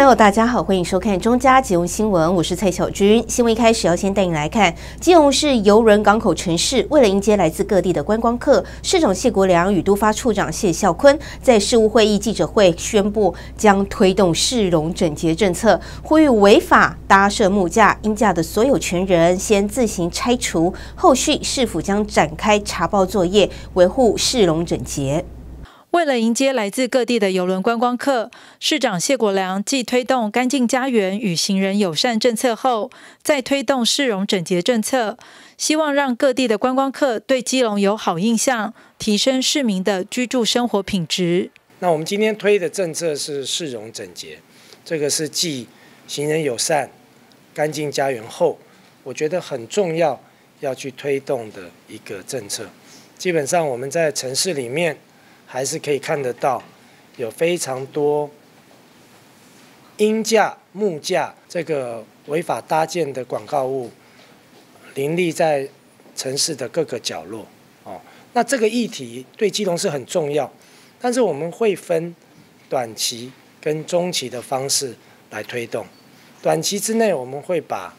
朋友，大家好，欢迎收看中嘉金融新闻，我是蔡小军。新闻一开始要先带你来看，基隆市游轮港口城市，为了迎接来自各地的观光客，市长谢国良与都发处长谢孝坤在事务会议记者会宣布，将推动市容整洁政策，呼吁违法搭设木架、阴架的所有权人先自行拆除，后续市府将展开查报作业，维护市容整洁。为了迎接来自各地的邮轮观光客，市长谢国良继推动干净家园与行人友善政策后，再推动市容整洁政策，希望让各地的观光客对基隆有好印象，提升市民的居住生活品质。那我们今天推的政策是市容整洁，这个是继行人友善、干净家园后，我觉得很重要要去推动的一个政策。基本上我们在城市里面。还是可以看得到，有非常多阴架、木架这个违法搭建的广告物，林立在城市的各个角落。哦，那这个议题对基隆是很重要，但是我们会分短期跟中期的方式来推动。短期之内，我们会把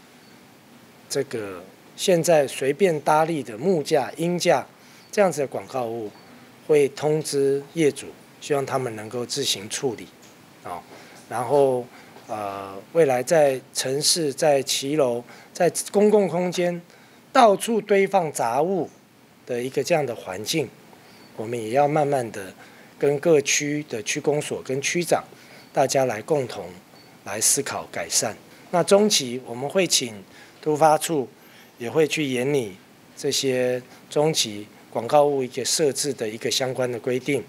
这个现在随便搭立的木架、阴架这样子的广告物。会通知业主，希望他们能够自行处理，啊，然后呃，未来在城市、在骑楼、在公共空间到处堆放杂物的一个这样的环境，我们也要慢慢的跟各区的区公所跟区长大家来共同来思考改善。那中期我们会请突发处也会去研拟这些中期。广告物一个设置的一个相关的规定，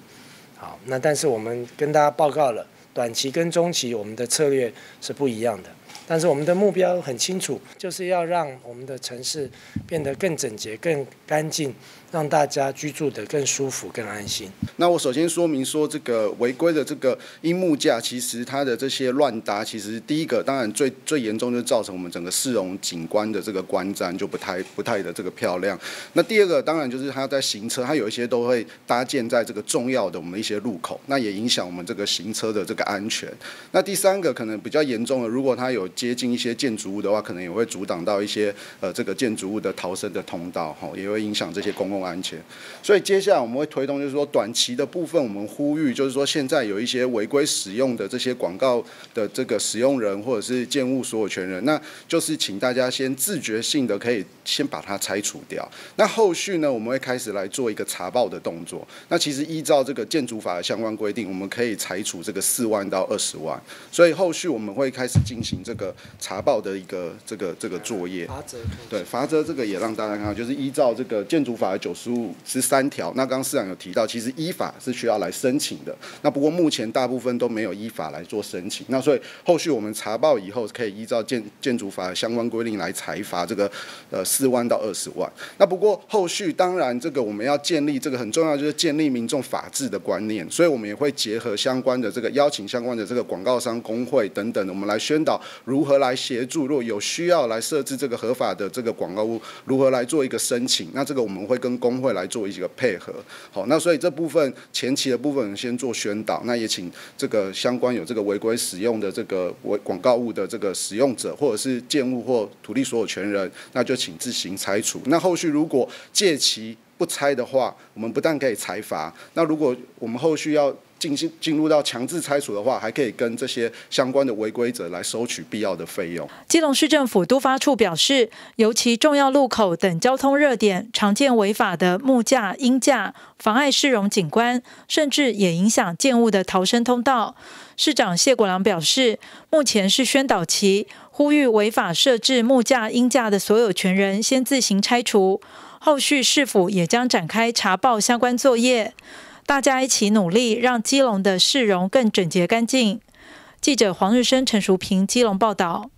好，那但是我们跟大家报告了，短期跟中期我们的策略是不一样的，但是我们的目标很清楚，就是要让我们的城市变得更整洁、更干净。让大家居住的更舒服、更安心。那我首先说明说，这个违规的这个樱木架，其实它的这些乱搭，其实第一个当然最最严重就造成我们整个市容景观的这个观瞻就不太不太的这个漂亮。那第二个当然就是它在行车，它有一些都会搭建在这个重要的我们一些路口，那也影响我们这个行车的这个安全。那第三个可能比较严重的，如果它有接近一些建筑物的话，可能也会阻挡到一些呃这个建筑物的逃生的通道，哈，也会影响这些公共。安全，所以接下来我们会推动，就是说短期的部分，我们呼吁，就是说现在有一些违规使用的这些广告的这个使用人或者是建物所有权人，那就是请大家先自觉性的可以先把它拆除掉。那后续呢，我们会开始来做一个查报的动作。那其实依照这个建筑法的相关规定，我们可以裁除这个四万到二十万。所以后续我们会开始进行这个查报的一个这个这个作业。罚则对罚则这个也让大家看到，就是依照这个建筑法的九。十五十三条，那刚刚市长有提到，其实依法是需要来申请的。那不过目前大部分都没有依法来做申请。那所以后续我们查报以后，可以依照建建筑法的相关规定来裁罚这个呃四万到二十万。那不过后续当然这个我们要建立这个很重要，就是建立民众法治的观念。所以我们也会结合相关的这个邀请相关的这个广告商工会等等的，我们来宣导如何来协助，如果有需要来设置这个合法的这个广告物，如何来做一个申请。那这个我们会跟工会来做一个配合，好，那所以这部分前期的部分先做宣导，那也请这个相关有这个违规使用的这个违广告物的这个使用者，或者是建物或土地所有权人，那就请自行拆除。那后续如果借期不拆的话，我们不但可以裁罚，那如果我们后续要进行进入到强制拆除的话，还可以跟这些相关的违规者来收取必要的费用。基隆市政府都发处表示，尤其重要路口等交通热点，常见违法的木架、阴架，妨碍市容景观，甚至也影响建物的逃生通道。市长谢国良表示，目前是宣导期，呼吁违法设置木架、阴架的所有权人先自行拆除，后续市府也将展开查报相关作业。大家一起努力，让基隆的市容更整洁干净。记者黄日升、陈淑平，基隆报道。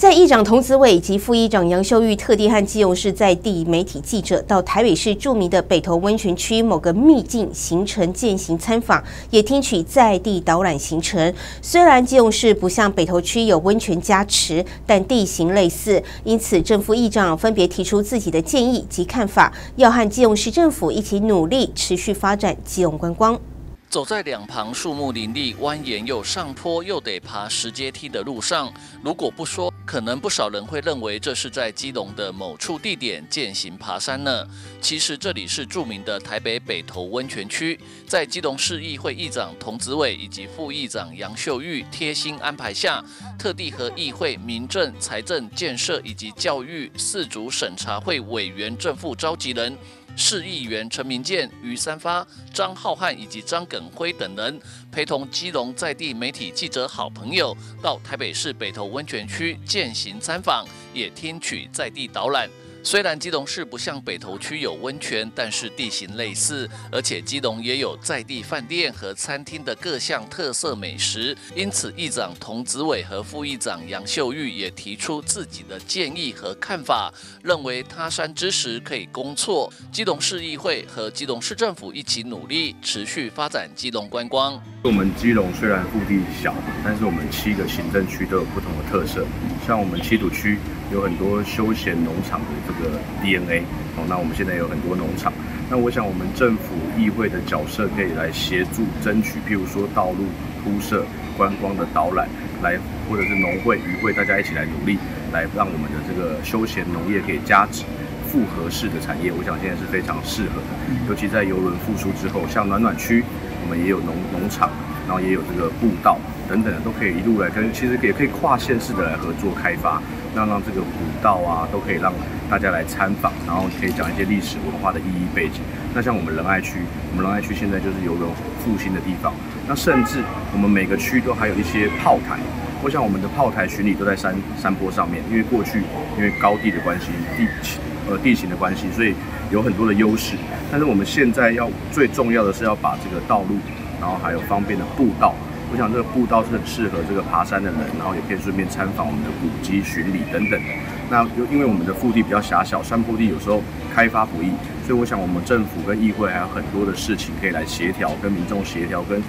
在议长童子伟以及副议长杨秀玉特地和基隆市在地媒体记者到台北市著名的北投温泉区某个秘境行程践行参访，也听取在地导览行程。虽然基隆市不像北投区有温泉加持，但地形类似，因此正副议长分别提出自己的建议及看法，要和基隆市政府一起努力，持续发展基隆观光。走在两旁树木林立、蜿蜒又上坡又得爬石阶梯的路上，如果不说，可能不少人会认为这是在基隆的某处地点践行爬山呢。其实这里是著名的台北北投温泉区，在基隆市议会议长童子伟以及副议长杨秀玉贴心安排下，特地和议会、民政、财政、建设以及教育四组审查会委员正副召集人。市议员陈明健、于三发、张浩瀚以及张耿辉等人，陪同基隆在地媒体记者好朋友，到台北市北投温泉区践行参访，也听取在地导览。虽然基隆市不像北投区有温泉，但是地形类似，而且基隆也有在地饭店和餐厅的各项特色美食。因此，议长童子伟和副议长杨秀玉也提出自己的建议和看法，认为他山之石可以攻错。基隆市议会和基隆市政府一起努力，持续发展基隆观光。我们基隆虽然腹地小，但是我们七个行政区都有不同的特色，像我们七堵区有很多休闲农场的。这个 DNA 哦，那我们现在有很多农场，那我想我们政府议会的角色可以来协助争取，譬如说道路铺设、观光的导览，来或者是农会、渔会，大家一起来努力，来让我们的这个休闲农业可以加值复合式的产业，我想现在是非常适合的，尤其在游轮复苏之后，像暖暖区，我们也有农农场，然后也有这个步道等等的，都可以一路来跟，其实也可以跨县市的来合作开发。那让这个古道啊，都可以让大家来参访，然后可以讲一些历史文化的意义背景。那像我们仁爱区，我们仁爱区现在就是游轮复兴的地方。那甚至我们每个区都还有一些炮台。我想我们的炮台巡礼都在山山坡上面，因为过去因为高地的关系，地呃地形的关系，所以有很多的优势。但是我们现在要最重要的是要把这个道路，然后还有方便的步道。我想这个步道是很适合这个爬山的人，然后也可以顺便参访我们的古迹巡礼等等的。那因为我们的腹地比较狭小，山坡地有时候开发不易，所以我想我们政府跟议会还有很多的事情可以来协调，跟民众协调，跟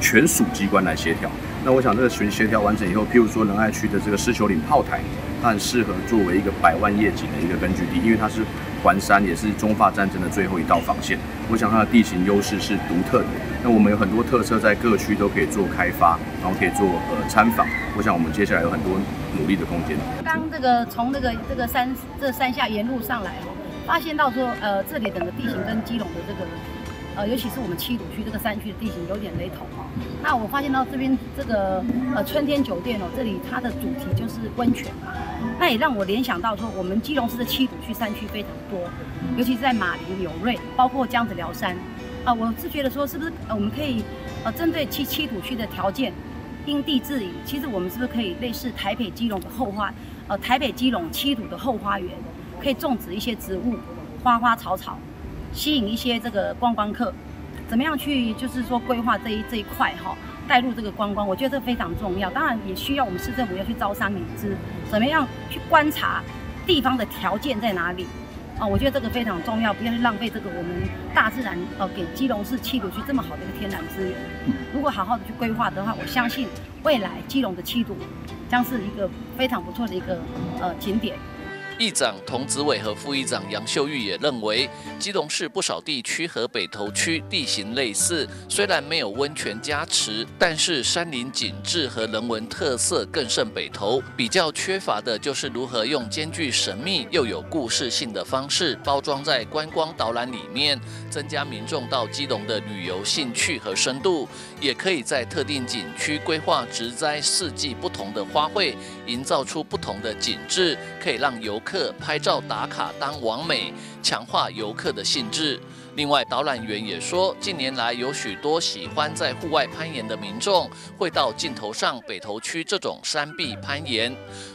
全属机关来协调。那我想这个巡协调完成以后，譬如说仁爱区的这个狮球岭炮台，它很适合作为一个百万夜景的一个根据地，因为它是环山，也是中法战争的最后一道防线。我想它的地形优势是独特的。那我们有很多特色，在各区都可以做开发，然后可以做呃参访。我想我们接下来有很多努力的空间。刚这个从这个这个山这山下沿路上来哦，发现到说呃这里整个地形跟基隆的这个呃尤其是我们七堵区这个山区的地形有点雷同哦。那我发现到这边这个呃春天酒店哦，这里它的主题就是温泉嘛，那也让我联想到说我们基隆市的七堵区山区非常多，尤其是在马林、柳瑞，包括江子寮山。啊，我是觉得说，是不是呃，我们可以呃，针对七七堵区的条件，因地制宜。其实我们是不是可以类似台北基隆的后花，呃，台北基隆七堵的后花园，可以种植一些植物，花花草草，吸引一些这个观光客。怎么样去就是说规划这一这一块哈，带入这个观光，我觉得这非常重要。当然也需要我们市政府要去招商引资，怎么样去观察地方的条件在哪里。啊，我觉得这个非常重要，不要去浪费这个我们大自然呃给基隆市七堵区这么好的一个天然资源。如果好好的去规划的话，我相信未来基隆的七堵将是一个非常不错的一个呃景点。议长童子伟和副议长杨秀玉也认为，基隆市不少地区和北投区地形类似，虽然没有温泉加持，但是山林景致和人文特色更胜北投。比较缺乏的就是如何用兼具神秘又有故事性的方式包装在观光导览里面，增加民众到基隆的旅游兴趣和深度。也可以在特定景区规划植栽四季不同的花卉，营造出不同的景致，可以让游客拍照打卡当完美，强化游客的兴致。另外，导览员也说，近年来有许多喜欢在户外攀岩的民众会到镜头上北投区这种山壁攀岩。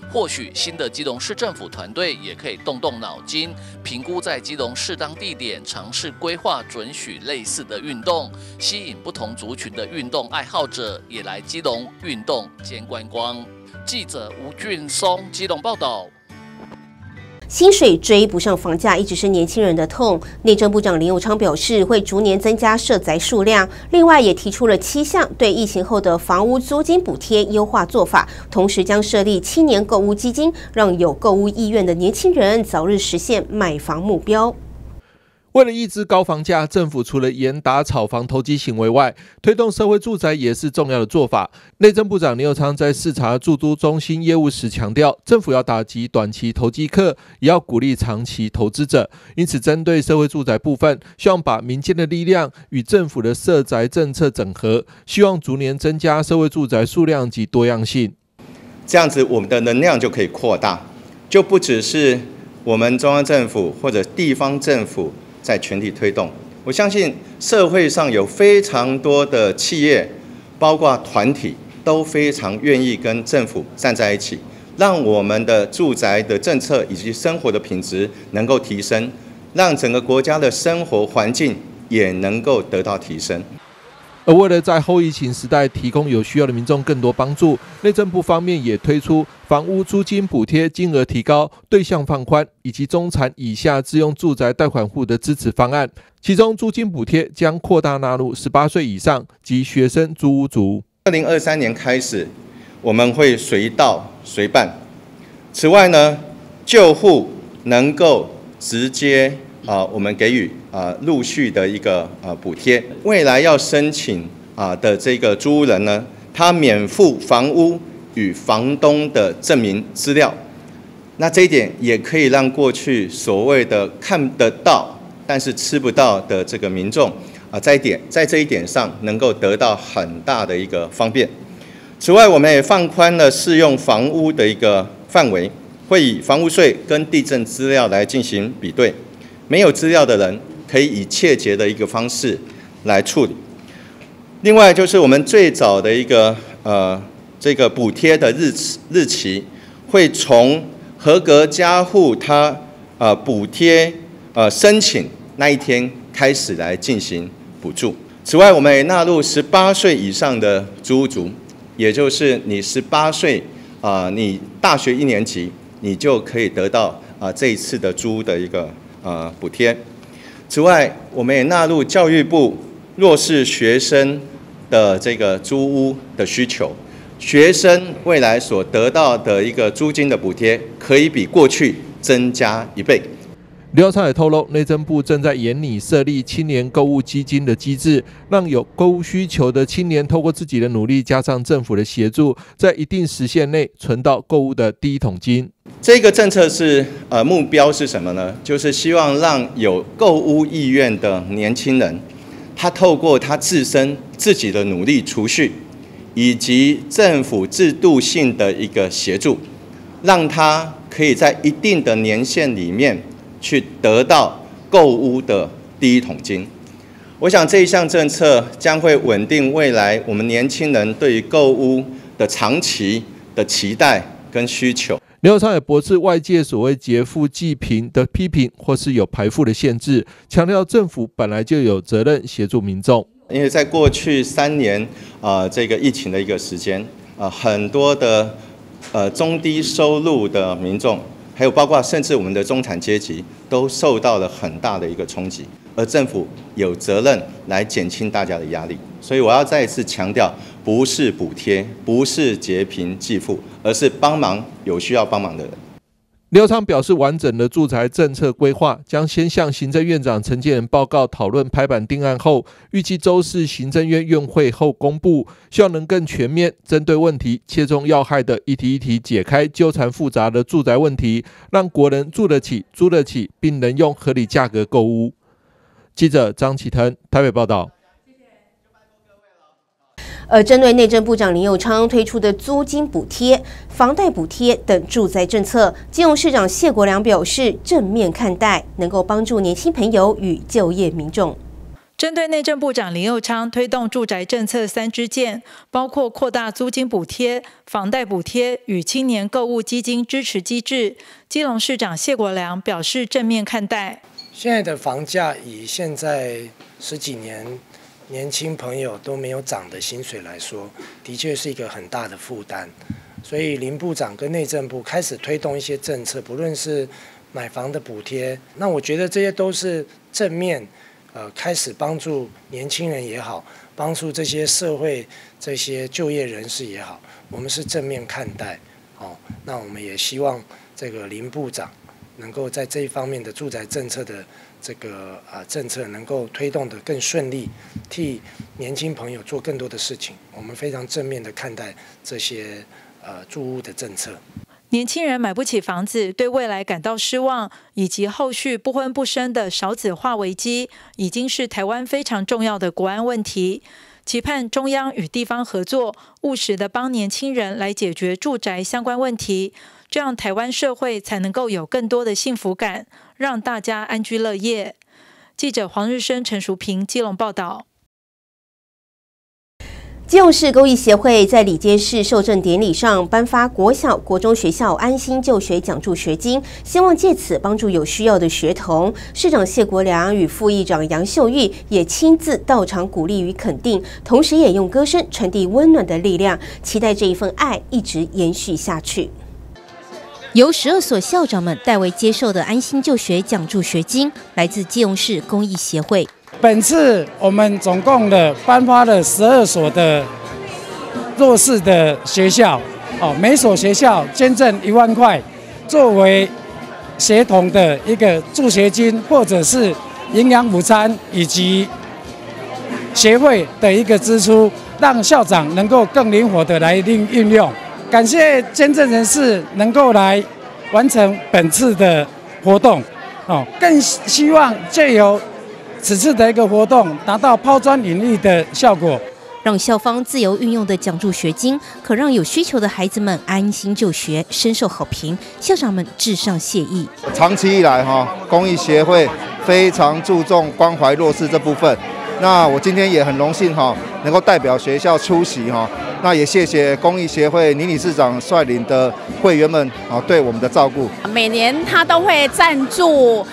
或许新的基隆市政府团队也可以动动脑筋，评估在基隆适当地点尝试规划准许类似的运动，吸引不同族群的运动爱好者也来基隆运动兼观光。记者吴俊松基隆报道。薪水追不上房价，一直是年轻人的痛。内政部长林佑昌表示，会逐年增加涉宅数量，另外也提出了七项对疫情后的房屋租金补贴优化做法，同时将设立青年购物基金，让有购物意愿的年轻人早日实现买房目标。为了抑制高房价，政府除了严打炒房投机行为外，推动社会住宅也是重要的做法。内政部长林佑昌在视察驻都中心业务时强调，政府要打击短期投机客，也要鼓励长期投资者。因此，针对社会住宅部分，希望把民间的力量与政府的社宅政策整合，希望逐年增加社会住宅数量及多样性。这样子，我们的能量就可以扩大，就不只是我们中央政府或者地方政府。在全体推动，我相信社会上有非常多的企业，包括团体，都非常愿意跟政府站在一起，让我们的住宅的政策以及生活的品质能够提升，让整个国家的生活环境也能够得到提升。而为了在后疫情时代提供有需要的民众更多帮助，内政部方面也推出房屋租金补贴金额提高、对象放宽，以及中产以下自用住宅贷款户的支持方案。其中，租金补贴将扩大纳入十八岁以上及学生租屋族。二零二三年开始，我们会随到随办。此外呢，旧户能够直接。啊，我们给予啊陆续的一个呃补贴。未来要申请啊的这个租屋人呢，他免付房屋与房东的证明资料。那这一点也可以让过去所谓的看得到但是吃不到的这个民众啊，在点在这一点上能够得到很大的一个方便。此外，我们也放宽了适用房屋的一个范围，会以房屋税跟地震资料来进行比对。没有资料的人可以以切结的一个方式来处理。另外就是我们最早的一个呃这个补贴的日日期，会从合格家户他呃补贴呃申请那一天开始来进行补助。此外，我们也纳入十八岁以上的租族，也就是你十八岁啊，你大学一年级，你就可以得到啊这一次的租的一个。呃，补贴。此外，我们也纳入教育部弱势学生的这个租屋的需求，学生未来所得到的一个租金的补贴，可以比过去增加一倍。刘昌也透露，内政部正在研拟设立青年购物基金的机制，让有购物需求的青年透过自己的努力，加上政府的协助，在一定时限内存到购物的第一桶金。这个政策是呃目标是什么呢？就是希望让有购物意愿的年轻人，他透过他自身自己的努力储蓄，以及政府制度性的一个协助，让他可以在一定的年限里面。去得到购屋的第一桶金，我想这一项政策将会稳定未来我们年轻人对于购屋的长期的期待跟需求。刘昌也驳斥外界所谓劫富济贫的批评，或是有排富的限制，强调政府本来就有责任协助民众。因为在过去三年啊，这个疫情的一个时间啊，很多的呃中低收入的民众。还有包括甚至我们的中产阶级都受到了很大的一个冲击，而政府有责任来减轻大家的压力。所以我要再一次强调，不是补贴，不是劫贫济富，而是帮忙有需要帮忙的人。刘昌表示，完整的住宅政策规划将先向行政院长陈建仁报告讨论拍板定案后，预计周四行政院院会后公布，希望能更全面针对问题，切中要害的一题一题解开纠缠复杂的住宅问题，让国人住得起、租得起，并能用合理价格购屋。记者张启腾台北报道。而针对内政部长林佑昌推出的租金补贴、房贷补贴等住宅政策，金融市长谢国良表示正面看待，能够帮助年轻朋友与就业民众。针对内政部长林佑昌推动住宅政策三支箭，包括扩大租金补贴、房贷补贴与青年购物基金支持机制，基隆市长谢国良表示正面看待。现在的房价以现在十几年。年轻朋友都没有涨的薪水来说，的确是一个很大的负担。所以林部长跟内政部开始推动一些政策，不论是买房的补贴，那我觉得这些都是正面，呃，开始帮助年轻人也好，帮助这些社会这些就业人士也好，我们是正面看待。哦，那我们也希望这个林部长能够在这一方面的住宅政策的。这个啊政策能够推动的更顺利，替年轻朋友做更多的事情。我们非常正面的看待这些呃住屋的政策。年轻人买不起房子，对未来感到失望，以及后续不婚不生的少子化危机，已经是台湾非常重要的国安问题。期盼中央与地方合作，务实的帮年轻人来解决住宅相关问题，这样台湾社会才能够有更多的幸福感，让大家安居乐业。记者黄日升、陈淑平基隆报道。基隆市公益协会在里街市受证典礼上颁发国小、国中学校安心就学奖助学金，希望借此帮助有需要的学童。市长谢国良与副议长杨秀玉也亲自到场鼓励与肯定，同时也用歌声传递温暖的力量，期待这一份爱一直延续下去。由十二所校长们代为接受的安心就学奖助学金，来自基隆市公益协会。本次我们总共的颁发了十二所的弱势的学校，哦，每所学校捐赠一万块，作为协同的一个助学金，或者是营养午餐以及协会的一个支出，让校长能够更灵活的来运运用。感谢捐赠人士能够来完成本次的活动，哦，更希望借由。此次的一个活动达到抛砖引玉的效果，让校方自由运用的奖助学金，可让有需求的孩子们安心就学，深受好评。校长们致上谢意。长期以来，哈公益协会非常注重关怀弱势这部分。那我今天也很荣幸，哈能够代表学校出席，哈那也谢谢公益协会倪理事长率领的会员们，啊对我们的照顾。每年他都会赞助。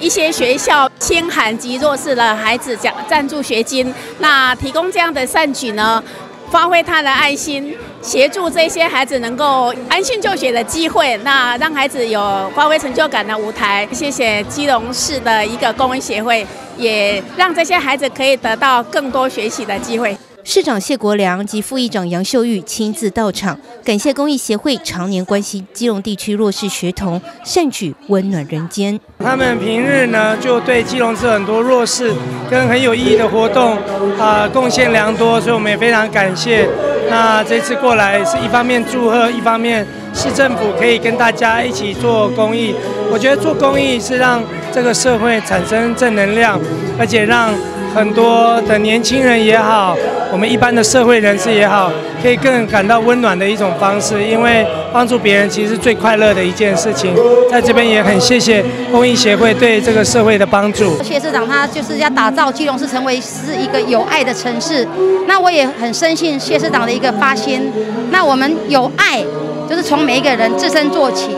一些学校轻寒及弱势的孩子奖赞助学金，那提供这样的善举呢，发挥他的爱心，协助这些孩子能够安心就学的机会，那让孩子有发挥成就感的舞台。谢谢基隆市的一个公益协会，也让这些孩子可以得到更多学习的机会。市长谢国良及副议长杨秀玉亲自到场，感谢公益协会常年关心基隆地区弱势学童，善举温暖人间。他们平日呢就对基隆市很多弱势跟很有意义的活动啊贡献良多，所以我们也非常感谢。那这次过来是一方面祝贺，一方面市政府可以跟大家一起做公益。我觉得做公益是让这个社会产生正能量，而且让。很多的年轻人也好，我们一般的社会人士也好，可以更感到温暖的一种方式，因为帮助别人其实是最快乐的一件事情。在这边也很谢谢公益协会对这个社会的帮助。谢市长他就是要打造基隆市成为是一个有爱的城市，那我也很深信谢市长的一个发心。那我们有爱，就是从每一个人自身做起，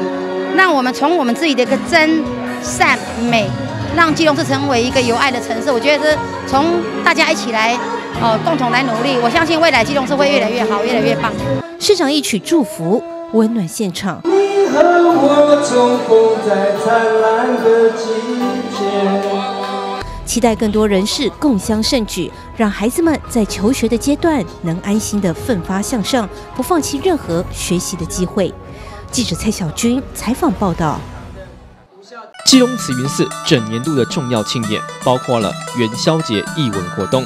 让我们从我们自己的一个真善美。让基隆市成为一个有爱的城市，我觉得是从大家一起来，呃，共同来努力。我相信未来基隆市会越来越好，越来越棒。市长一曲祝福，温暖现场。期待更多人士共襄盛举，让孩子们在求学的阶段能安心的奋发向上，不放弃任何学习的机会。记者蔡小军采访报道。基隆慈云寺整年度的重要庆典，包括了元宵节义文活动、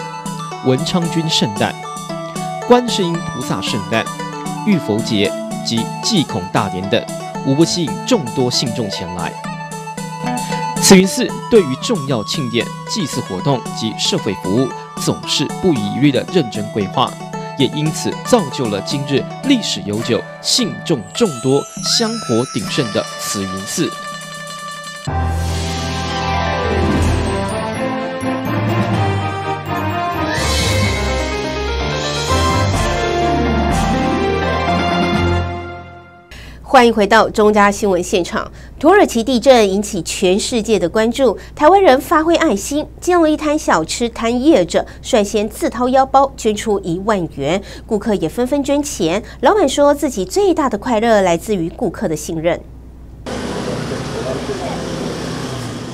文昌君圣诞、观世音菩萨圣诞、浴佛节及祭孔大典等，无不吸引众多信众前来。慈云寺对于重要庆典、祭祀活动及社会服务，总是不遗余力的认真规划，也因此造就了今日历史悠久、信众众多、香火鼎盛的慈云寺。欢迎回到中嘉新闻现场。土耳其地震引起全世界的关注，台湾人发挥爱心，建了一摊小吃摊业者率先自掏腰包捐出一万元，顾客也纷纷捐钱。老板说自己最大的快乐来自于顾客的信任。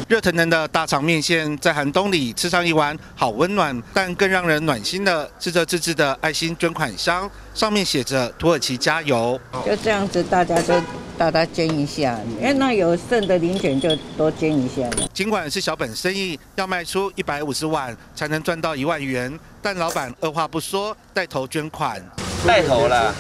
热腾腾的大肠面线，在寒冬里吃上一碗，好温暖。但更让人暖心的是这自制的爱心捐款箱，上面写着“土耳其加油”。就这样子，大家就大家捐一下，哎，那有剩的零钱就多捐一下。尽管是小本生意，要卖出一百五十万才能赚到一万元，但老板二话不说带头捐款，带头啦，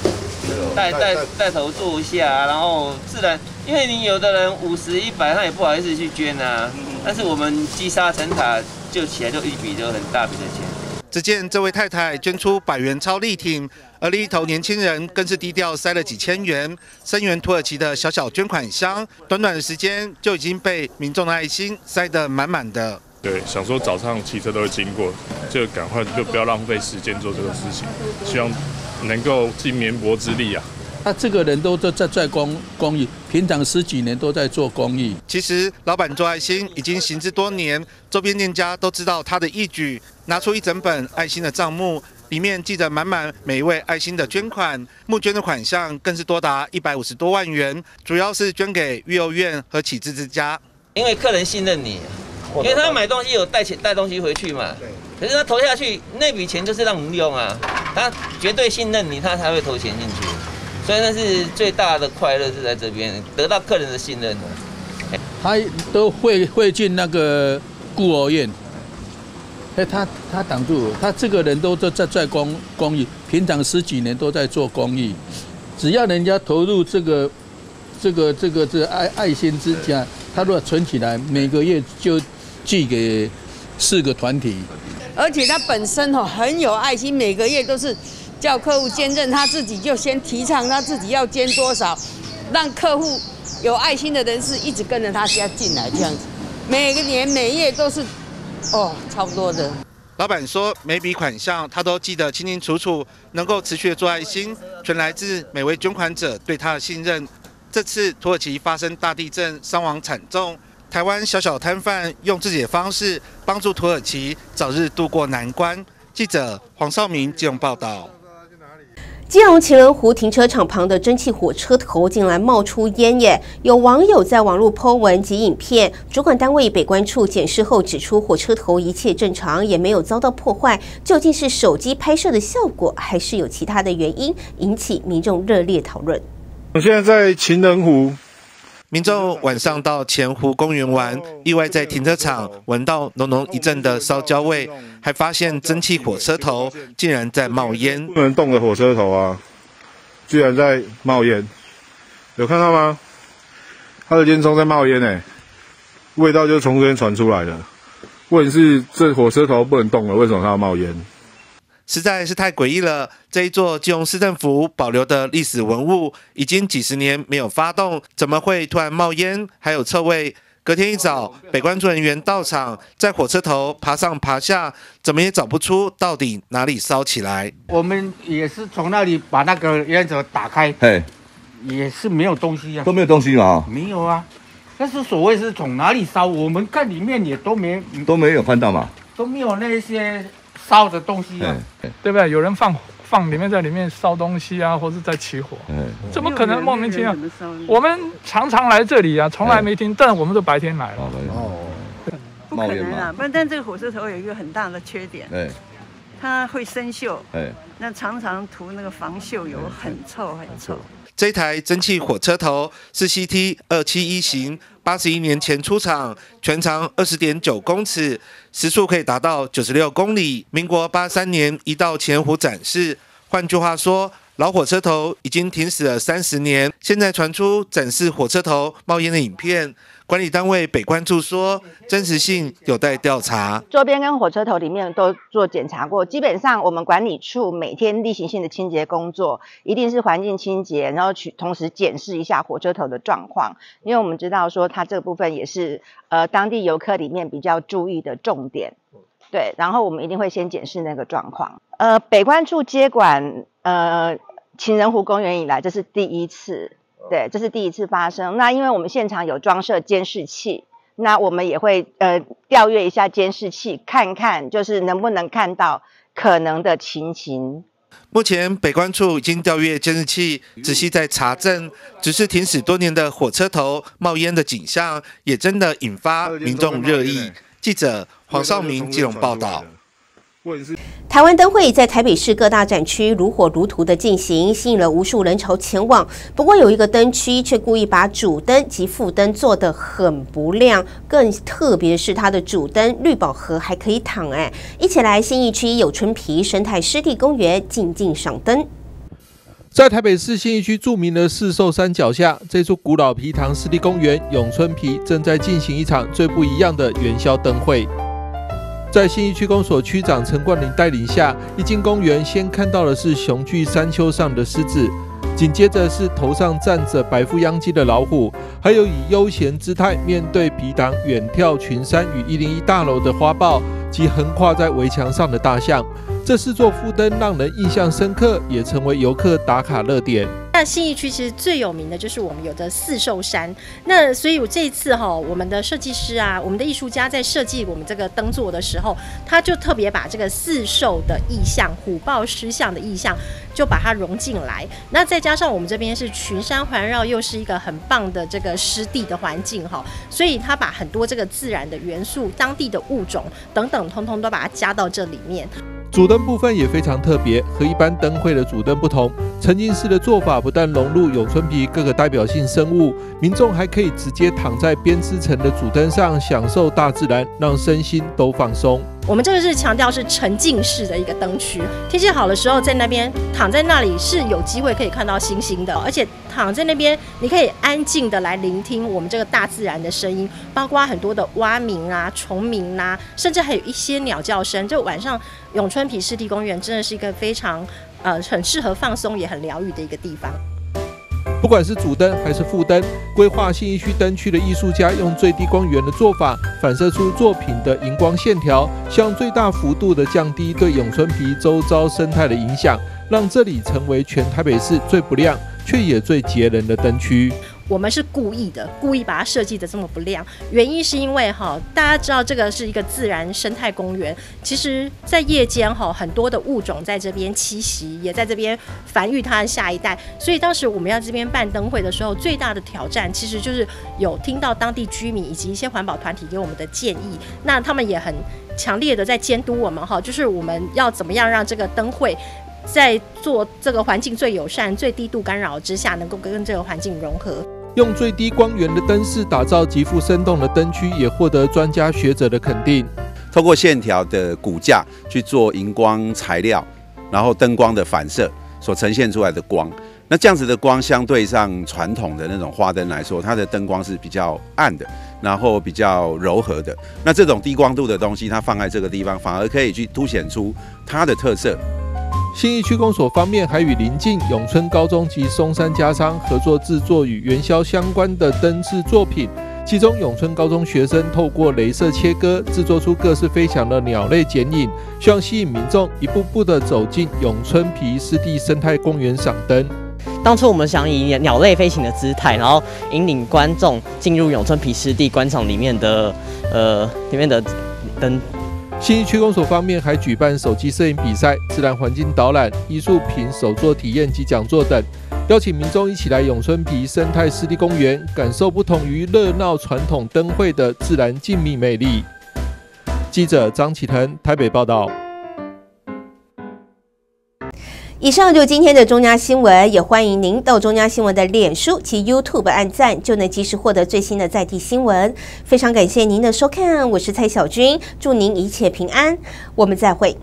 带带带头做一下，然后自然，因为你有的人五十一百，他也不好意思去捐啊，但是我们积沙成塔，就起来就一笔就很大笔的钱。只见这位太太捐出百元超力挺，而另一头年轻人更是低调塞了几千元，声援土耳其的小小捐款箱，短短的时间就已经被民众的爱心塞得满满的。对，想说早上骑车都会经过，就赶快就不要浪费时间做这个事情，希望能够尽绵薄之力啊。他这个人都在在在公公益，平常十几年都在做公益。其实老板做爱心已经行之多年，周边店家都知道他的义举，拿出一整本爱心的账目，里面记着满满每一位爱心的捐款，募捐的款项更是多达一百五十多万元，主要是捐给育幼院和启智之家。因为客人信任你，因为他买东西有带钱带东西回去嘛。可是他投下去那笔钱就是让我们用啊，他绝对信任你，他才会投钱进去。所以那是最大的快乐是在这边得到客人的信任他都会会进那个孤儿院，哎，他他挡住他这个人都在在在公公益，平常十几年都在做公益，只要人家投入这个这个这个这爱爱心之家，他如果存起来，每个月就寄给四个团体，而且他本身哦很有爱心，每个月都是。叫客户捐赠，他自己就先提倡他自己要捐多少，让客户有爱心的人士一直跟着他家进来，这样子，每个年每月都是，哦，差不多的。老板说，每笔款项他都记得清清楚楚，能够持续的做爱心，全来自每位捐款者对他的信任。这次土耳其发生大地震，伤亡惨重，台湾小小摊贩用自己的方式帮助土耳其早日渡过难关。记者黄少明这样报道。基隆情人湖停车场旁的蒸汽火车头竟然冒出烟耶！有网友在网络 po 文及影片，主管单位北关处检视后指出，火车头一切正常，也没有遭到破坏。究竟是手机拍摄的效果，还是有其他的原因，引起民众热烈讨论？我现在在情人湖。民众晚上到前湖公园玩，意外在停车场闻到浓浓一阵的烧焦味，还发现蒸汽火车头竟然在冒烟。不能动的火车头啊，居然在冒烟，有看到吗？它的烟囱在冒烟呢，味道就从这边传出来的。问题是这火车头不能动了，为什么它要冒烟？实在是太诡异了！这一座基隆市政府保留的历史文物，已经几十年没有发动，怎么会突然冒烟，还有臭味？隔天一早，北关注人员到场，在火车头爬上爬下，怎么也找不出到底哪里烧起来。我们也是从那里把那个烟头打开，嘿，也是没有东西啊，都没有东西嘛？没有啊，但是所谓是从哪里烧，我们看里面也都没都没有看到嘛，都没有那些。烧的东西啊，对不对？有人放放里面在里面烧东西啊，或者在起火，怎么可能莫名其妙？我们常常来这里啊，从来没听，但我们都白天来了。哦，不可能啊！不然，但这个火车头有一个很大的缺点，它会生锈。那常常涂那个防锈油，很臭，很臭。这台蒸汽火车头是 CT 二七一型，八十一年前出厂，全长二十点九公尺，时速可以达到九十六公里。民国八三年移到前湖展示。换句话说，老火车头已经停驶了三十年，现在传出展示火车头冒烟的影片。管理单位北关处说，真实性有待调查。周边跟火车头里面都做检查过，基本上我们管理处每天例行性的清洁工作，一定是环境清洁，然后去同时检视一下火车头的状况，因为我们知道说它这部分也是呃当地游客里面比较注意的重点。对，然后我们一定会先检视那个状况。呃，北关处接管呃情人湖公园以来，这是第一次。对，这是第一次发生。那因为我们现场有装设监视器，那我们也会呃调阅一下监视器，看看就是能不能看到可能的情形。目前北关处已经调阅监视器，仔细在查证。只是停驶多年的火车头冒烟的景象，也真的引发民众热议。记者黄少明基隆报道。台湾灯会在台北市各大展区如火如荼的进行，吸引了无数人潮前往。不过有一个灯区却故意把主灯及副灯做得很不亮，更特别是它的主灯绿宝盒还可以躺。哎，一起来新义区有春皮生态湿地公园静静赏灯。在台北市新义区著名的四寿山脚下，这座古老皮塘湿地公园永春皮正在进行一场最不一样的元宵灯会。在信义区公所区长陈冠霖带领下，一进公园，先看到的是雄踞山丘上的狮子，紧接着是头上站着白腹秧鸡的老虎，还有以悠闲姿态面对皮塘远眺群山与一零一大楼的花豹及横跨在围墙上的大象。这四座副灯让人印象深刻，也成为游客打卡热点。那信义区其实最有名的就是我们有的四寿山。那所以我这一次哈，我们的设计师啊，我们的艺术家在设计我们这个灯座的时候，他就特别把这个四兽的意象、虎豹狮象的意象，就把它融进来。那再加上我们这边是群山环绕，又是一个很棒的这个湿地的环境哈，所以他把很多这个自然的元素、当地的物种等等，通通都把它加到这里面。主灯部分也非常特别，和一般灯会的主灯不同。沉浸式的做法不但融入永春皮各个代表性生物，民众还可以直接躺在编织成的主灯上，享受大自然，让身心都放松。我们这个是强调是沉浸式的一个灯区，天气好的时候在那边躺在那里是有机会可以看到星星的，而且躺在那边你可以安静的来聆听我们这个大自然的声音，包括很多的蛙鸣啊、虫鸣啊，甚至还有一些鸟叫声。就晚上永春皮湿地公园真的是一个非常呃很适合放松也很疗愈的一个地方。不管是主灯还是副灯，规划信义区灯区的艺术家用最低光源的做法，反射出作品的荧光线条，向最大幅度的降低对永春皮周遭生态的影响，让这里成为全台北市最不亮却也最节能的灯区。我们是故意的，故意把它设计的这么不亮。原因是因为哈，大家知道这个是一个自然生态公园，其实在夜间哈，很多的物种在这边栖息，也在这边繁育它的下一代。所以当时我们要这边办灯会的时候，最大的挑战其实就是有听到当地居民以及一些环保团体给我们的建议，那他们也很强烈的在监督我们哈，就是我们要怎么样让这个灯会在做这个环境最友善、最低度干扰之下，能够跟这个环境融合。用最低光源的灯饰打造极富生动的灯区，也获得专家学者的肯定。透过线条的骨架去做荧光材料，然后灯光的反射所呈现出来的光，那这样子的光相对上传统的那种花灯来说，它的灯光是比较暗的，然后比较柔和的。那这种低光度的东西，它放在这个地方，反而可以去凸显出它的特色。新义区公所方面还与邻近永春高中及松山家商合作制作与元宵相关的灯饰作品，其中永春高中学生透过镭射切割制作出各式飞翔的鸟类剪影，希望吸引民众一步步的走进永春皮湿地生态公园赏灯。当初我们想以鸟类飞行的姿态，然后引领观众进入永春皮湿地观赏里面的呃里面的灯。新义区公所方面还举办手机摄影比赛、自然环境导览、艺术品手作体验及讲座等，邀请民众一起来永春皮生态湿地公园，感受不同于热闹传统灯会的自然静谧魅力。记者张启腾台北报道。以上就是今天的中央新闻，也欢迎您到中央新闻的脸书及 YouTube 按赞，就能及时获得最新的在地新闻。非常感谢您的收看，我是蔡小军，祝您一切平安，我们再会。